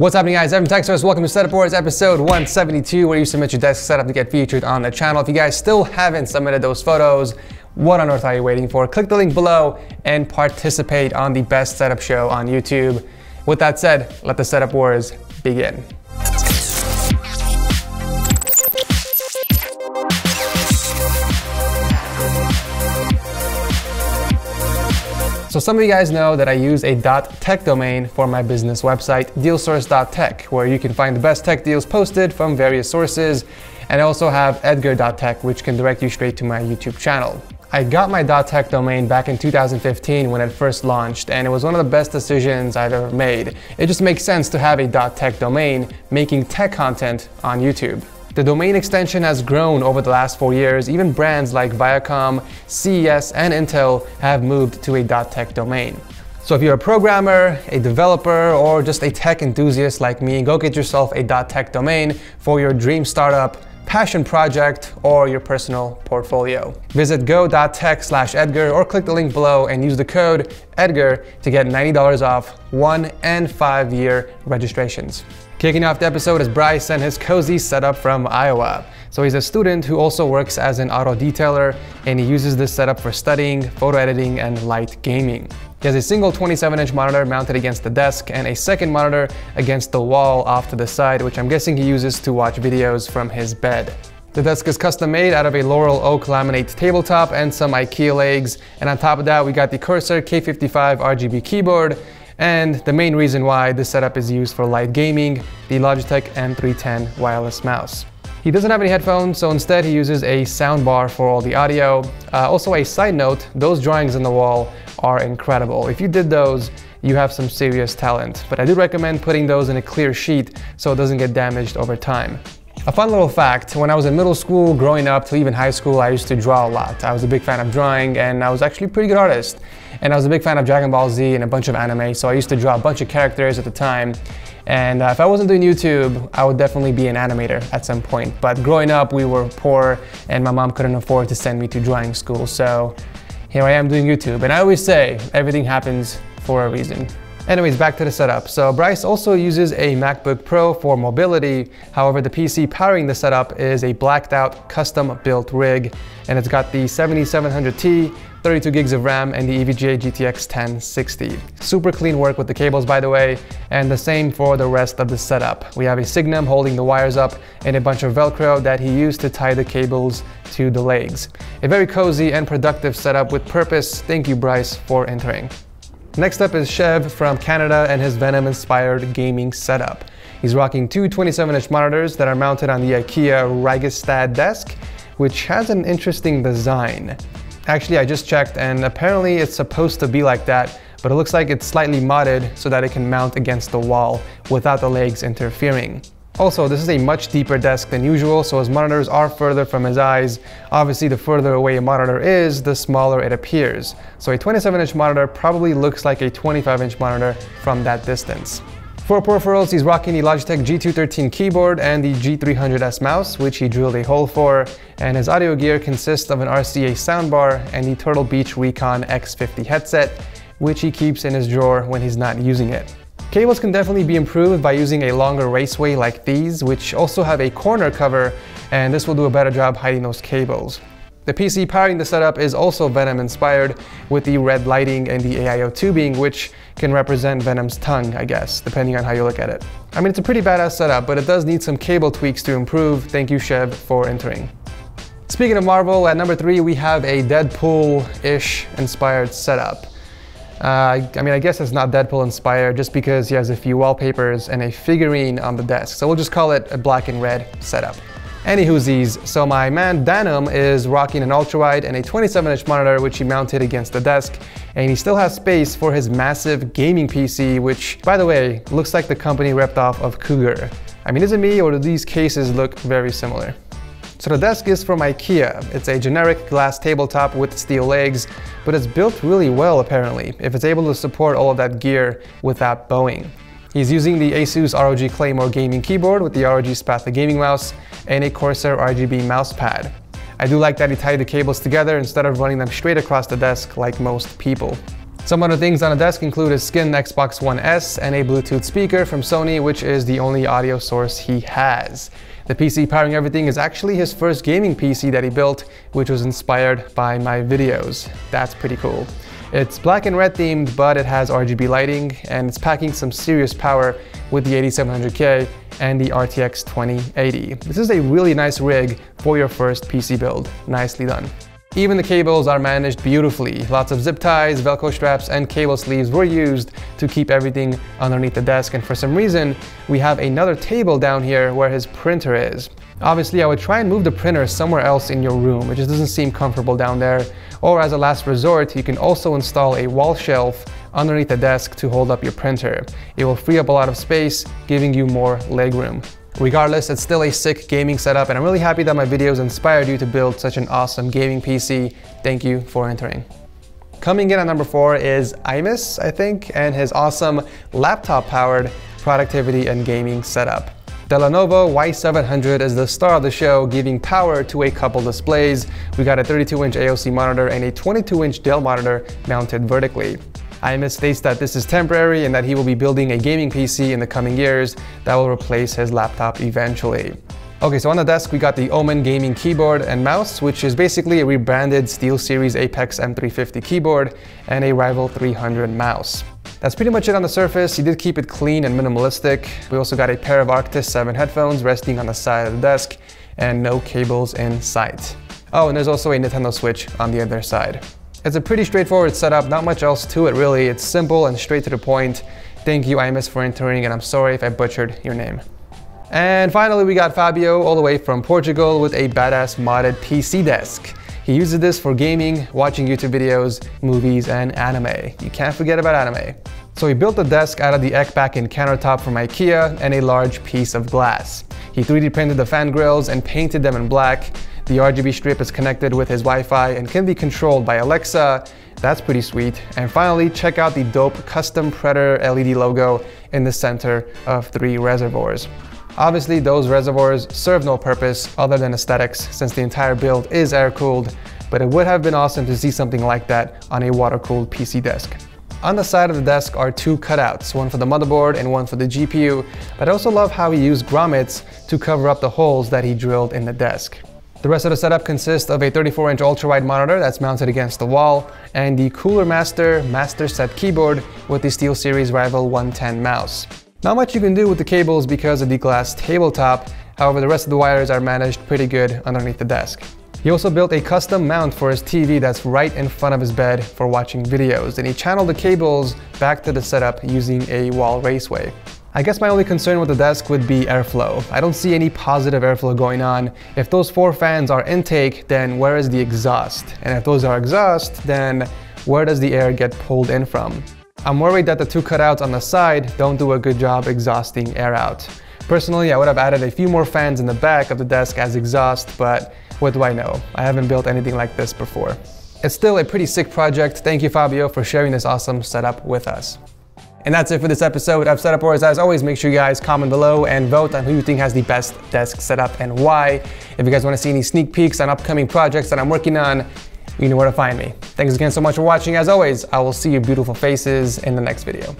What's happening guys, Evan TechSource, welcome to Setup Wars episode 172 where you submit your desk setup to get featured on the channel. If you guys still haven't submitted those photos, what on earth are you waiting for? Click the link below and participate on the best setup show on YouTube. With that said, let the Setup Wars begin. So some of you guys know that I use a .tech domain for my business website, dealsource.tech, where you can find the best tech deals posted from various sources. And I also have edgar.tech, which can direct you straight to my YouTube channel. I got my .tech domain back in 2015 when it first launched, and it was one of the best decisions I've ever made. It just makes sense to have a .tech domain making tech content on YouTube. The domain extension has grown over the last four years. Even brands like Viacom, CES, and Intel have moved to a .tech domain. So if you're a programmer, a developer, or just a tech enthusiast like me, go get yourself a .tech domain for your dream startup, passion project, or your personal portfolio. Visit go.tech slash Edgar or click the link below and use the code EDGAR to get $90 off one and five year registrations. Kicking off the episode is Bryce and his cozy setup from Iowa. So he's a student who also works as an auto detailer and he uses this setup for studying, photo editing, and light gaming. He has a single 27-inch monitor mounted against the desk and a second monitor against the wall off to the side, which I'm guessing he uses to watch videos from his bed. The desk is custom made out of a Lorrell Oak laminate tabletop and some IKEA legs. And on top of that, we got the Corsair K55 RGB keyboard and the main reason why this setup is used for light gaming, the Logitech M310 wireless mouse. He doesn't have any headphones, so instead he uses a soundbar for all the audio. Uh, also a side note, those drawings on the wall are incredible. If you did those, you have some serious talent. But I do recommend putting those in a clear sheet so it doesn't get damaged over time. A fun little fact, when I was in middle school, growing up to even high school, I used to draw a lot. I was a big fan of drawing and I was actually a pretty good artist. And I was a big fan of Dragon Ball Z and a bunch of anime, so I used to draw a bunch of characters at the time. And uh, if I wasn't doing YouTube, I would definitely be an animator at some point. But growing up, we were poor and my mom couldn't afford to send me to drawing school. So here I am doing YouTube. And I always say, everything happens for a reason. Anyways, back to the setup. So Bryce also uses a MacBook Pro for mobility. However, the PC powering the setup is a blacked out custom built rig and it's got the 7700T, 32 gigs of RAM and the EVGA GTX 1060. Super clean work with the cables by the way, and the same for the rest of the setup. We have a Signum holding the wires up and a bunch of Velcro that he used to tie the cables to the legs. A very cozy and productive setup with purpose. Thank you Bryce for entering. Next up is Chev from Canada and his Venom-inspired gaming setup. He's rocking two 27-inch monitors that are mounted on the IKEA Ryggestad desk, which has an interesting design. Actually, I just checked and apparently it's supposed to be like that, but it looks like it's slightly modded so that it can mount against the wall without the legs interfering. Also, this is a much deeper desk than usual, so his monitors are further from his eyes. Obviously, the further away a monitor is, the smaller it appears. So a 27-inch monitor probably looks like a 25-inch monitor from that distance. For peripherals, he's rocking the Logitech G213 keyboard and the G300S mouse, which he drilled a hole for, and his audio gear consists of an RCA soundbar and the Turtle Beach Recon X50 headset, which he keeps in his drawer when he's not using it. Cables can definitely be improved by using a longer raceway like these, which also have a corner cover, and this will do a better job hiding those cables. The PC powering the setup is also Venom inspired with the red lighting and the AIO tubing, which can represent Venom's tongue, I guess, depending on how you look at it. I mean, it's a pretty badass setup, but it does need some cable tweaks to improve. Thank you, Chev, for entering. Speaking of Marvel, at number three, we have a Deadpool-ish inspired setup. Uh, I mean, I guess it's not Deadpool inspired just because he has a few wallpapers and a figurine on the desk. So we'll just call it a black and red setup. Anywhoosies, so my man Danum is rocking an ultra-wide and a 27-inch monitor which he mounted against the desk, and he still has space for his massive gaming PC, which, by the way, looks like the company ripped off of Cougar. I mean, is it me or do these cases look very similar? So the desk is from IKEA. It's a generic glass tabletop with steel legs, but it's built really well apparently, if it's able to support all of that gear without bowing. He's using the Asus ROG Claymore gaming keyboard with the ROG Spatha gaming mouse and a Corsair RGB mouse pad. I do like that he tied the cables together instead of running them straight across the desk like most people. Some other things on the desk include a skinned Xbox One S and a Bluetooth speaker from Sony, which is the only audio source he has. The PC powering everything is actually his first gaming PC that he built, which was inspired by my videos. That's pretty cool. It's black and red themed, but it has RGB lighting and it's packing some serious power with the 8700K and the RTX 2080. This is a really nice rig for your first PC build. Nicely done. Even the cables are managed beautifully. Lots of zip ties, velcro straps, and cable sleeves were used to keep everything underneath the desk. And for some reason, we have another table down here where his printer is. Obviously, I would try and move the printer somewhere else in your room. It just doesn't seem comfortable down there. Or as a last resort, you can also install a wall shelf underneath the desk to hold up your printer. It will free up a lot of space, giving you more legroom. Regardless, it's still a sick gaming setup and I'm really happy that my videos inspired you to build such an awesome gaming PC. Thank you for entering. Coming in at number four is Imus, I think, and his awesome laptop-powered productivity and gaming setup. The Lenovo Y700 is the star of the show, giving power to a couple displays. We got a 32-inch AOC monitor and a 22-inch Dell monitor mounted vertically. Imus states that this is temporary and that he will be building a gaming PC in the coming years that will replace his laptop eventually. Okay, so on the desk we got the Omen gaming keyboard and mouse, which is basically a rebranded SteelSeries Apex M350 keyboard and a Rival 300 mouse. That's pretty much it on the surface. He did keep it clean and minimalistic. We also got a pair of Arctis 7 headphones resting on the side of the desk and no cables in sight. Oh, and there's also a Nintendo Switch on the other side. It's a pretty straightforward setup, not much else to it really. It's simple and straight to the point. Thank you IMS for entering and I'm sorry if I butchered your name. And finally we got Fabio all the way from Portugal with a badass modded PC desk. He uses this for gaming, watching YouTube videos, movies, and anime. You can't forget about anime. So he built the desk out of the Ekbacken countertop from IKEA and a large piece of glass. He 3D printed the fan grills and painted them in black, the RGB strip is connected with his Wi-Fi and can be controlled by Alexa. That's pretty sweet. And finally, check out the dope custom Predator LED logo in the center of three reservoirs. Obviously, those reservoirs serve no purpose other than aesthetics since the entire build is air-cooled, but it would have been awesome to see something like that on a water-cooled PC desk. On the side of the desk are two cutouts, one for the motherboard and one for the GPU, but I also love how he used grommets to cover up the holes that he drilled in the desk. The rest of the setup consists of a 34-inch ultra-wide monitor that's mounted against the wall and the Cooler Master Master Set keyboard with the SteelSeries Rival 110 mouse. Not much you can do with the cables because of the glass tabletop, however the rest of the wires are managed pretty good underneath the desk. He also built a custom mount for his TV that's right in front of his bed for watching videos, and he channeled the cables back to the setup using a wall raceway. I guess my only concern with the desk would be airflow. I don't see any positive airflow going on. If those four fans are intake, then where is the exhaust? And if those are exhaust, then where does the air get pulled in from? I'm worried that the two cutouts on the side don't do a good job exhausting air out. Personally, I would have added a few more fans in the back of the desk as exhaust, but what do I know? I haven't built anything like this before. It's still a pretty sick project. Thank you, Fabio, for sharing this awesome setup with us. And that's it for this episode of Setup Wars. As always, make sure you guys comment below and vote on who you think has the best desk setup and why. If you guys want to see any sneak peeks on upcoming projects that I'm working on, you know where to find me. Thanks again so much for watching. As always, I will see your beautiful faces in the next video.